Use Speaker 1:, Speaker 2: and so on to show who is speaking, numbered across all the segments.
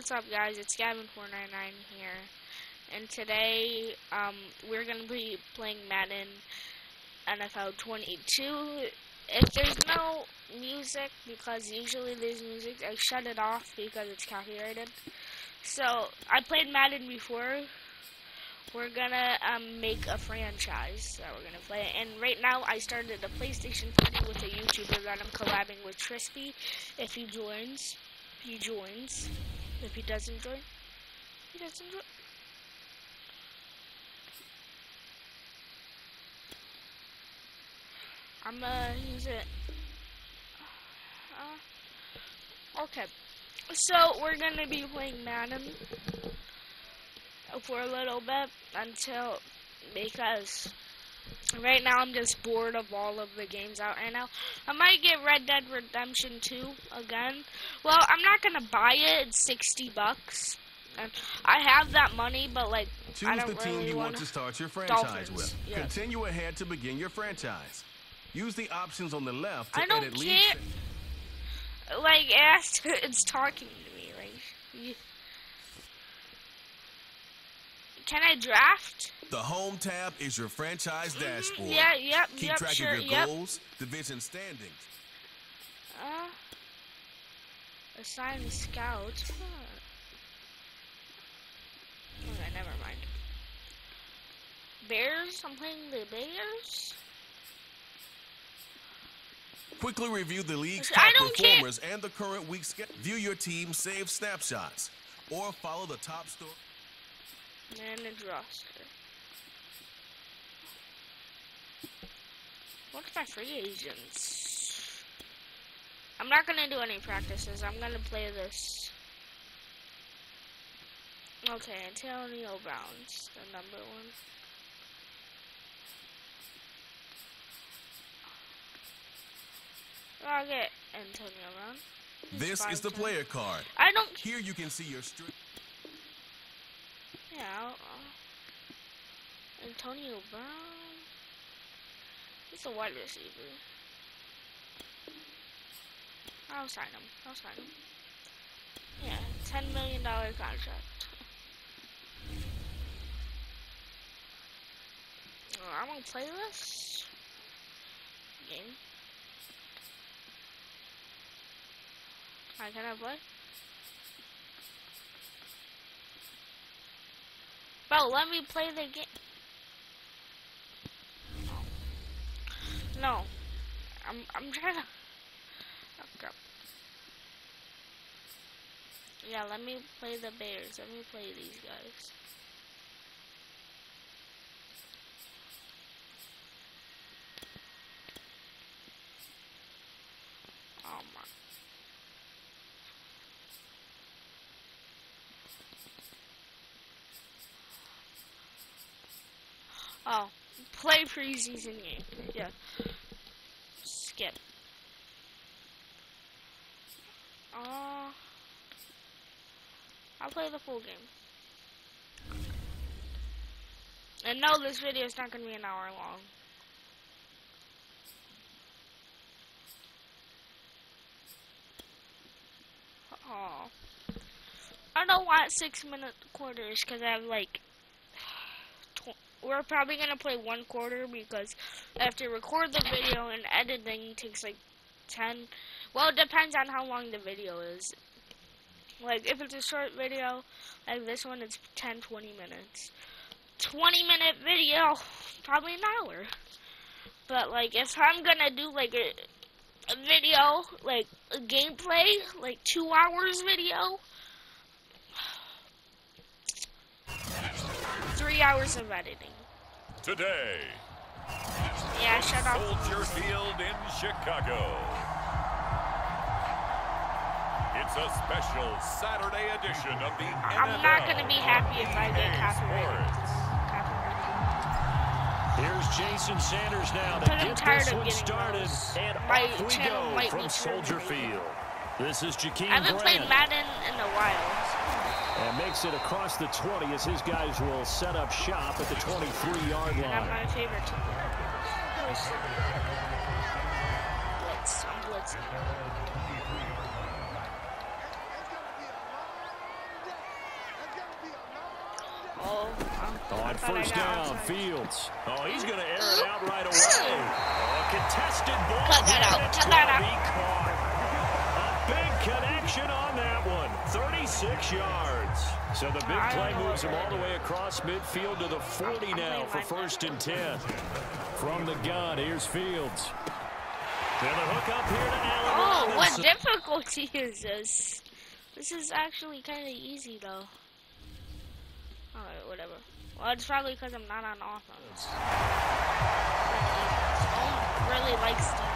Speaker 1: what's up guys, it's Gavin499 here, and today, um, we're gonna be playing Madden NFL 22. If there's no music, because usually there's music, I shut it off because it's copyrighted. So, I played Madden before, we're gonna um, make a franchise that we're gonna play. And right now, I started a PlayStation party with a YouTuber that I'm collabing with, Trispy. If he joins, he joins. If he doesn't join, he doesn't join. I'm gonna use it. Uh, okay, so we're gonna be playing Madden for a little bit until because right now I'm just bored of all of the games out right now. I might get Red Dead Redemption 2 again. Well, I'm not gonna buy it. It's 60 bucks. And I have that money, but like
Speaker 2: Choose
Speaker 1: I don't
Speaker 2: the team
Speaker 1: really
Speaker 2: you
Speaker 1: want
Speaker 2: to start your franchise
Speaker 1: Dolphins,
Speaker 2: with.
Speaker 1: yes.
Speaker 2: Continue ahead to begin your franchise. Use the options on the left to
Speaker 1: I don't
Speaker 2: edit
Speaker 1: care.
Speaker 2: leads.
Speaker 1: Like has it's talking to me. Like, can I draft?
Speaker 2: The home tab is your franchise dashboard.
Speaker 1: Mm-hmm. Yeah, yep,
Speaker 2: Keep
Speaker 1: yep,
Speaker 2: track
Speaker 1: sure,
Speaker 2: of your
Speaker 1: yep.
Speaker 2: goals, division standings.
Speaker 1: Uh, assign scout. Huh. Okay, never mind. Bears? I'm playing the Bears?
Speaker 2: Quickly review the league's top
Speaker 1: don't care.
Speaker 2: performers and the current week's schedule. View your team's save snapshots or follow the top story.
Speaker 1: Manage roster. What's my free agents? I'm not gonna do any practices. I'm gonna play this. Okay, Antonio Brown's the number one. Oh, I'll get Antonio Brown.
Speaker 2: This is the player card.
Speaker 1: I don't.
Speaker 2: Here you can see your stri-
Speaker 1: Uh, Antonio Brown. He's a wide receiver. I'll sign him. I'll sign him. Yeah, ten million dollar contract. Oh, I'm gonna play this game. I can I play? Bro, let me play the game. No. I'm I'm trying to Oh. Yeah, let me play the Bears. Let me play these guys. Oh my Oh, play preseason game. Yeah. Skip. Uh, I'll play the full game. And no, this video is not going to be an hour long. Oh. I don't want six minute quarters because I have like we're probably gonna play one quarter because I have to record the video and editing takes like 10 well it depends on how long the video is. Like if it's a short video like this one it's 10 20 minutes. 20 minute video probably an hour. But like if I'm gonna do like a, a video like a gameplay like two hours video three hours of editing
Speaker 3: Today,
Speaker 1: yeah shut off
Speaker 3: Soldier Field in Chicago. It's a special Saturday edition of the
Speaker 1: I'm not gonna be happy if I get copyrighted. Copyrighted.
Speaker 4: Here's Jason Sanders now to
Speaker 1: I'm
Speaker 4: get this one started.
Speaker 1: those.
Speaker 4: And
Speaker 1: My
Speaker 4: off we go from Soldier. Field. This is Jakeem
Speaker 1: I haven't played
Speaker 4: Grant.
Speaker 1: Madden in a while.
Speaker 4: And makes it across the 20 as his guys will set up shop at the 23-yard line.
Speaker 1: my favorite. Oh,
Speaker 4: on first down, Fields. Oh, he's going to air it out right away. Oh, contested ball.
Speaker 1: Cut that out. Cut that out
Speaker 4: connection on that one. 36 yards. So the big play moves him all the way across midfield to the 40 now for first and 10. From the gun, here's Fields. And the hook up here to Allen
Speaker 1: Oh, what difficulty is this? This is actually kind of easy, though. Alright, whatever. Well, it's probably because I'm not on offense. Owen oh, really likes defense.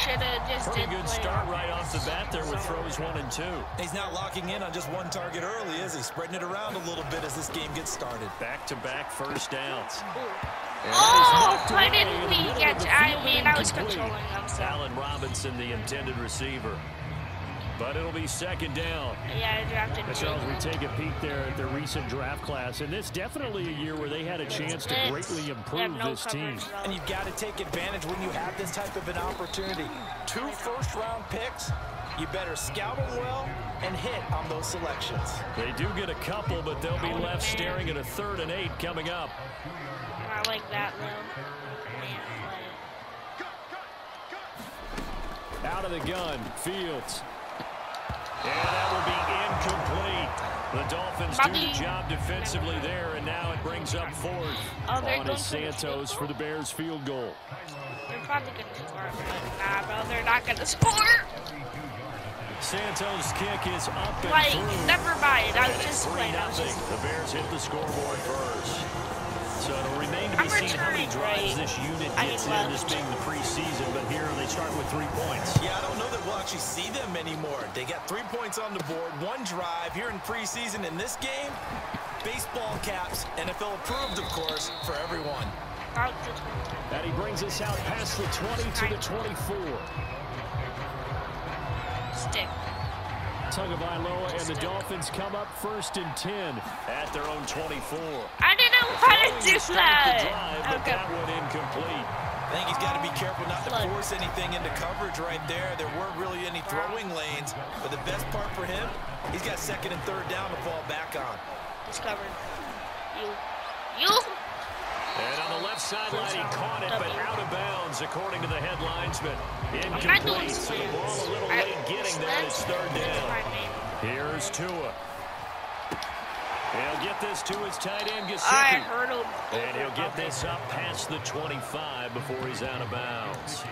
Speaker 1: I should have just
Speaker 4: Pretty
Speaker 1: did
Speaker 4: good
Speaker 1: play
Speaker 4: start
Speaker 1: offense.
Speaker 4: right off the bat there with throws one and two.
Speaker 5: He's not locking in on just one target early, is he? Spreading it around a little bit as this game gets started.
Speaker 4: Back-to-back first downs.
Speaker 1: Ooh.
Speaker 4: And
Speaker 1: Oh,
Speaker 4: that is knocked
Speaker 1: why didn't we
Speaker 4: middle of
Speaker 1: get? I mean, I was controlling them, so
Speaker 4: Allen Robinson, the intended receiver. But it'll be second down.
Speaker 1: yeah, I drafted
Speaker 6: But
Speaker 1: two.
Speaker 6: Charles, we take a peek there at the recent draft class, and this definitely a year where they had a chance to greatly improve
Speaker 1: no
Speaker 6: this team.
Speaker 5: And you've got to take advantage when you have this type of an opportunity. Two first-round picks. You better scout them well and hit on those selections.
Speaker 4: They do get a couple, but they'll be left
Speaker 1: man.
Speaker 4: staring at a third and eight coming up.
Speaker 1: I like that, though.
Speaker 4: Out of the gun, Fields. And that will be incomplete. The Dolphins do the job defensively there, and now it brings up fourth.
Speaker 1: Oh,
Speaker 4: on
Speaker 1: going the
Speaker 4: Santos for the Bears field goal.
Speaker 1: They're probably gonna score, nah, bro, they're not gonna score.
Speaker 4: Santos' kick is up and
Speaker 1: Like,
Speaker 4: through.
Speaker 1: never mind. I was just playing.
Speaker 4: Nothing. The Bears hit the scoreboard first. So it'll remain to be seen how many drives this unit gets in, this being the preseason, but here they start with three points.
Speaker 5: Yeah, I don't know that we'll actually see them anymore. They got three points on the board, one drive here in preseason. In this game, baseball caps, NFL approved, of course, for everyone.
Speaker 1: About to.
Speaker 6: And he brings us out past the 20 to the 24. Tagovailoa and the Dolphins come up first and 10.
Speaker 4: At their own 24.
Speaker 1: I didn't want to do
Speaker 4: Throwing to the drive,
Speaker 1: that.
Speaker 4: but
Speaker 1: Okay.
Speaker 4: that one incomplete.
Speaker 5: I think he's got to be careful not to force anything into coverage right there. There weren't really any throwing lanes, but the best part for him, he's got second and third down to fall back on.
Speaker 1: Discovered. You. You.
Speaker 4: And on the left sideline, he caught it, but out of bounds, according to the headlines, but
Speaker 1: I'm
Speaker 4: incomplete. So the ball a little late getting there. It's
Speaker 1: slants,
Speaker 4: third down. Here's Tua. He'll get this to his tight end,
Speaker 1: I heard him.
Speaker 4: And he'll get this up past the 25 before he's out of bounds.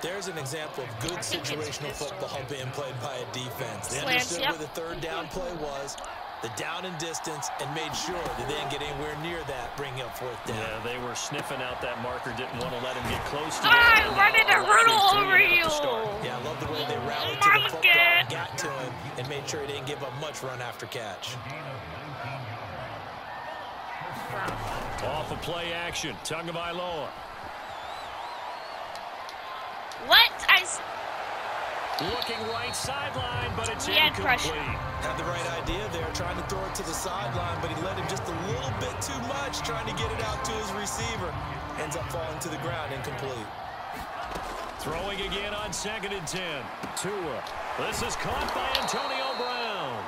Speaker 5: There's an example of good
Speaker 1: I think it's
Speaker 5: situational football being played by a defense. They
Speaker 1: Slants,
Speaker 5: understood where the third down play was, the down and distance, and made sure they didn't get anywhere near that, bringing up fourth down.
Speaker 4: Yeah, they were sniffing out that marker, didn't want to let him get close to
Speaker 1: Ah,
Speaker 4: it. and
Speaker 1: running
Speaker 4: now
Speaker 1: a
Speaker 4: allowed
Speaker 1: hurdle over you.
Speaker 5: Yeah, I love the way they rallied to the football, got to him, and made sure he didn't give up much run after catch.
Speaker 4: Off of play action, Tagovailoa.
Speaker 1: What? I. s-
Speaker 4: Looking right sideline, but it's
Speaker 1: He had
Speaker 4: incomplete.
Speaker 1: pressure.
Speaker 5: Had the right idea there, trying to throw it to the sideline, but he let him just a little bit too much, trying to get it out to his receiver. Ends up falling to the ground, incomplete.
Speaker 4: Throwing again on second and 10. Tua. This is caught by Antonio Brown.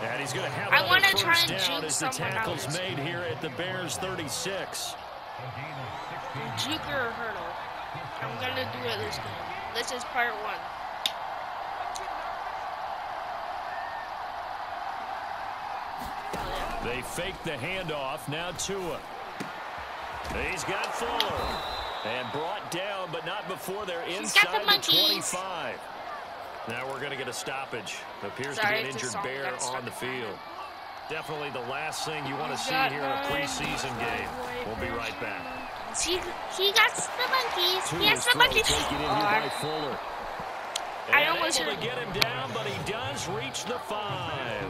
Speaker 4: And he's going to have
Speaker 1: I
Speaker 4: another
Speaker 1: wanna
Speaker 4: first
Speaker 1: try and
Speaker 4: down
Speaker 1: jinx
Speaker 4: as the
Speaker 1: someone
Speaker 4: tackle's
Speaker 1: else.
Speaker 4: made here at the Bears 36.
Speaker 1: Juke or hurdle. I'm gonna do it this game. This is part one.
Speaker 4: They fake the handoff. Now Tua. He's got Fuller. And brought down, but not before they're inside
Speaker 1: the
Speaker 4: the, 25. Now we're going to get a stoppage. Appears
Speaker 1: Sorry
Speaker 4: to be an injured bear on the field. Definitely the last thing you want to see
Speaker 1: got
Speaker 4: here in a preseason game. We'll be right back.
Speaker 1: yeah. See, he got the monkeys.
Speaker 6: Two
Speaker 1: He has
Speaker 6: is
Speaker 1: the
Speaker 6: throw
Speaker 1: monkeys.
Speaker 6: taken in here by Fuller.
Speaker 1: I almost
Speaker 4: able to get him down, but he does reach the five.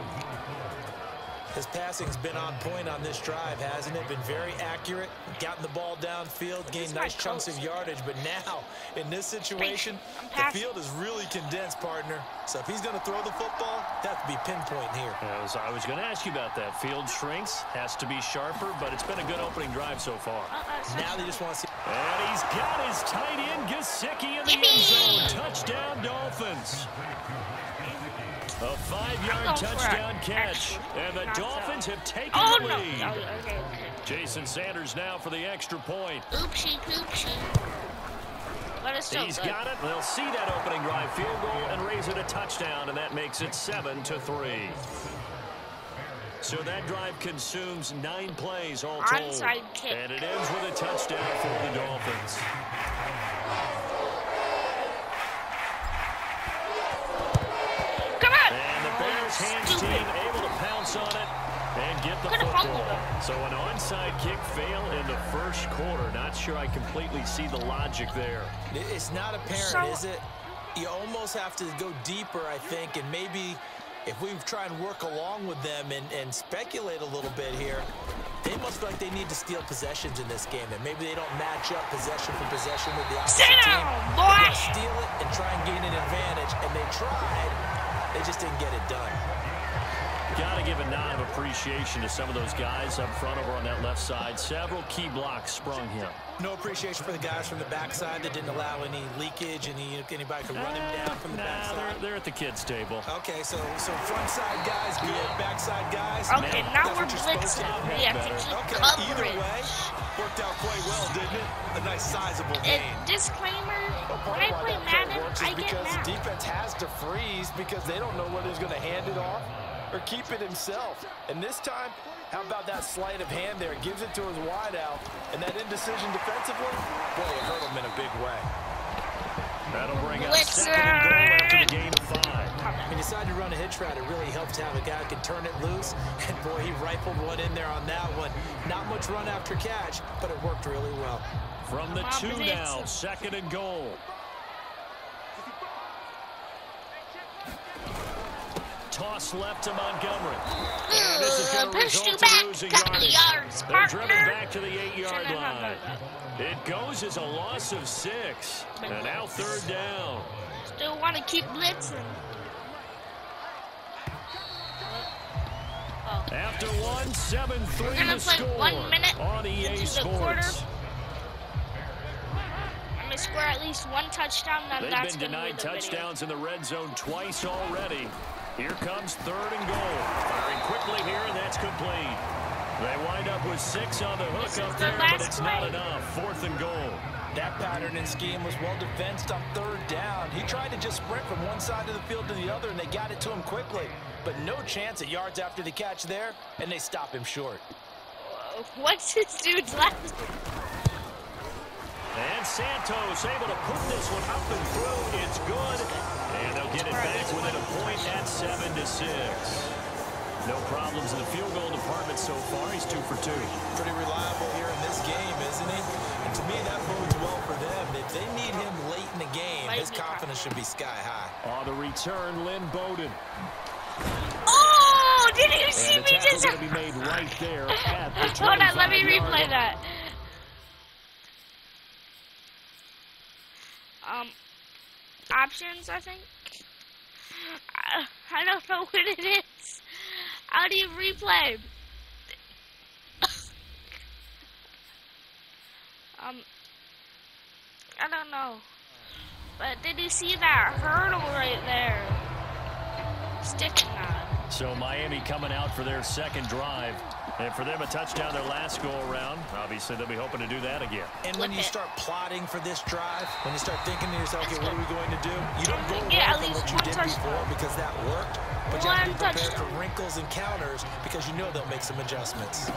Speaker 5: His passing's been on point on this drive, hasn't it? Been very accurate, gotten the ball downfield, gained
Speaker 1: is my
Speaker 5: nice chunks of yardage, but now, in this situation, the field is really condensed, partner. So if he's going to throw the football, that would be pinpoint here.
Speaker 4: I was, I was going to ask you about that. Field shrinks, has to be sharper, but it's been a good opening drive so far.
Speaker 1: Uh, uh,
Speaker 5: Now they just want to see
Speaker 4: And he's got his tight end, Gesicki, in the end zone. Touchdown, Dolphins. A five-yard
Speaker 1: going for it,
Speaker 4: touchdown catch. And the
Speaker 1: Not so.
Speaker 4: Dolphins have taken
Speaker 1: Oh
Speaker 4: the
Speaker 1: no!
Speaker 4: lead.
Speaker 1: Oh, okay.
Speaker 4: Jason Sanders now for the extra point.
Speaker 1: Oopsie poopsie. But it's still
Speaker 4: He's
Speaker 1: good.
Speaker 4: got it. They'll see that opening drive field goal and raise it a touchdown, and that makes it seven to three. So that drive consumes nine plays all told. And it ends with a touchdown for the Dolphins. Pounce on it and get the football. So an onside kick fail in the first quarter. Not sure I completely see the logic there.
Speaker 5: It's not apparent,
Speaker 1: So-
Speaker 5: is it? You almost have to go deeper, I think, and maybe if we try and work along with them and, and speculate a little bit here, they must feel like they need to steal possessions in this game, and maybe they don't match up possession for possession with the opposite
Speaker 1: Sit
Speaker 5: team.
Speaker 1: down,
Speaker 5: They're
Speaker 1: boy!
Speaker 5: gonna steal it and try and gain an advantage, and they tried. They just didn't get it done.
Speaker 4: Got to give a nod of appreciation to some of those guys up front over on that left side. Several key blocks sprung him.
Speaker 5: No appreciation for the guys from the backside that didn't allow any leakage, and he, anybody could run him eh, down from the
Speaker 4: Nah,
Speaker 5: backside.
Speaker 4: they're, they're at the kids' table.
Speaker 5: Okay, so so front side guys good, backside guys.
Speaker 1: Okay,
Speaker 5: man,
Speaker 1: now we're
Speaker 5: what you're supposed to
Speaker 1: blitzing.
Speaker 5: do.
Speaker 1: We have to
Speaker 4: better.
Speaker 1: keep
Speaker 5: Okay, either way, worked out quite well, didn't it? A nice sizable
Speaker 1: And disclaimer, when I
Speaker 7: of why
Speaker 1: play Madden, I get
Speaker 7: because
Speaker 1: mad.
Speaker 7: defense has to freeze because they don't know whether he's going to hand it off or keep it himself. And this time, how about that sleight of hand there? Gives it to his wideout, and that indecision defensively, boy, it hurt him in a big way.
Speaker 4: That'll bring up
Speaker 1: Blitzer!
Speaker 4: second and goal after the gain of five.
Speaker 5: When you decide to run a hitch route, it really helps to have a guy who can turn it loose. And boy, he rifled one in there on that one. Not much run after catch, but it worked really well.
Speaker 4: From the two now, second and goal. Toss left to Montgomery. And this is going to result
Speaker 1: back,
Speaker 4: in losing
Speaker 1: couple
Speaker 4: yardage.
Speaker 1: yards,
Speaker 4: They're driven back to the eight-yard line. It goes as a loss of six. And now third down.
Speaker 1: Still want to keep blitzing. Oh.
Speaker 4: After one, seven, three 7-3
Speaker 1: We're gonna
Speaker 4: to
Speaker 1: play
Speaker 4: score
Speaker 1: one minute
Speaker 4: on EA
Speaker 1: into the quarter. I'm gonna score at least one touchdown, then
Speaker 4: They've
Speaker 1: that's
Speaker 4: been denied
Speaker 1: the video.
Speaker 4: touchdowns in the red zone twice already. Here comes third and goal. Firing quickly here, and that's complete. They wind up with six on the hook
Speaker 1: This
Speaker 4: up
Speaker 1: the
Speaker 4: there, but
Speaker 1: last
Speaker 4: it's not enough. Fourth and goal.
Speaker 5: That pattern and scheme was well defensed on third down. He tried to just sprint from one side of the field to the other, and they got it to him quickly. But no chance at yards after the catch there, and they stop him short.
Speaker 1: What's this dude's last?
Speaker 4: And Santos able to put this one up and through. It's good. And they'll get it back within a point at 7 to six. No problems in the field goal department so far. He's two for two.
Speaker 5: Pretty reliable here in this game, isn't he? And to me, that bodes well for them. If they need him late in the game, his confidence should be sky high.
Speaker 4: On the return, Lynn Bowden.
Speaker 1: Oh, did you see me
Speaker 4: tackle
Speaker 1: just?
Speaker 4: going to be made right there at the
Speaker 1: Hold on, let me
Speaker 4: 25-yard
Speaker 1: replay that. Um, options, I think. I, don't know what it is. How do you replay? um, I don't know. But did you see that hurdle right there? Sticking on.
Speaker 4: So Miami coming out for their second drive. And for them, a touchdown their last go-around. Obviously, they'll be hoping to do that again.
Speaker 5: And when
Speaker 1: Flip
Speaker 5: you
Speaker 1: it.
Speaker 5: start plotting for this drive, when you start thinking to yourself, okay, what are we going to do? You don't
Speaker 1: I'm
Speaker 5: go
Speaker 1: gonna
Speaker 5: away
Speaker 1: get at
Speaker 5: from
Speaker 1: least
Speaker 5: what you
Speaker 1: one
Speaker 5: did
Speaker 1: touchdown.
Speaker 5: before because that worked. But you have to be
Speaker 1: One
Speaker 5: prepared
Speaker 1: touchdown.
Speaker 5: for wrinkles and counters because you know they'll make some adjustments.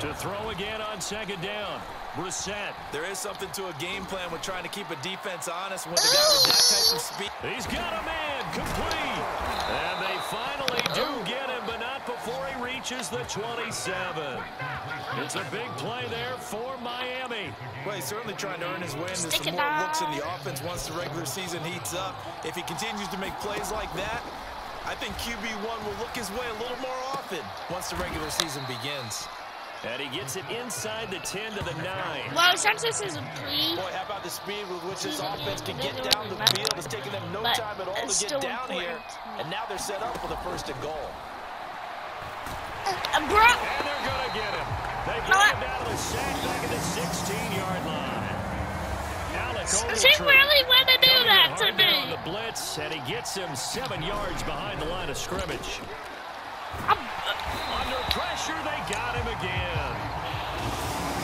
Speaker 4: To throw again on second down. Brissett.
Speaker 5: There is something to a game plan with trying to keep a defense honest when the guy with that type of speed.
Speaker 4: He's got a man complete. And they finally do get him, but not before he reaches the 27. It's a big play there for Miami.
Speaker 5: Well, he's certainly trying to earn his way into
Speaker 1: Stick
Speaker 5: some
Speaker 1: it
Speaker 5: more looks in the offense once the regular season heats up. If he continues to make plays like that, I think QB1 will look his way a little more often once the regular season begins.
Speaker 4: And he gets it inside the 10 to the 9.
Speaker 1: Well, since this is a pre,
Speaker 5: Boy, how about the speed with which this offense can get down the field? It's taking them no time at all to get down here. And now they're set up for the first and goal.
Speaker 1: Uh, bro,
Speaker 4: And they're going to get him. They get
Speaker 1: What?
Speaker 4: him down to the sack back at the 16-yard line. Over
Speaker 1: She really want to do that to
Speaker 4: there on
Speaker 1: me.
Speaker 4: the blitz, and he gets him seven yards behind the line of scrimmage.
Speaker 1: I'm,
Speaker 4: Under pressure, they got him again.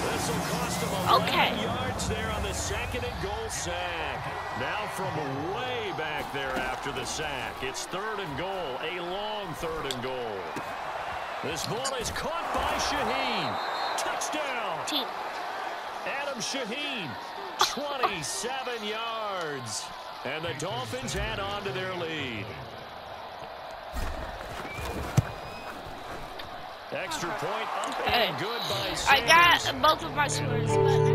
Speaker 4: This will cost him 11
Speaker 1: Okay.
Speaker 4: yards there on the second and goal sack. Now from way back there after the sack, it's third and goal, a long third and goal. This ball is caught by Shaheen. Touchdown.
Speaker 1: team.
Speaker 4: Adam Shaheen, 27 yards. And the Dolphins add on to their lead. Extra point up and good by
Speaker 1: I got both of my scores, but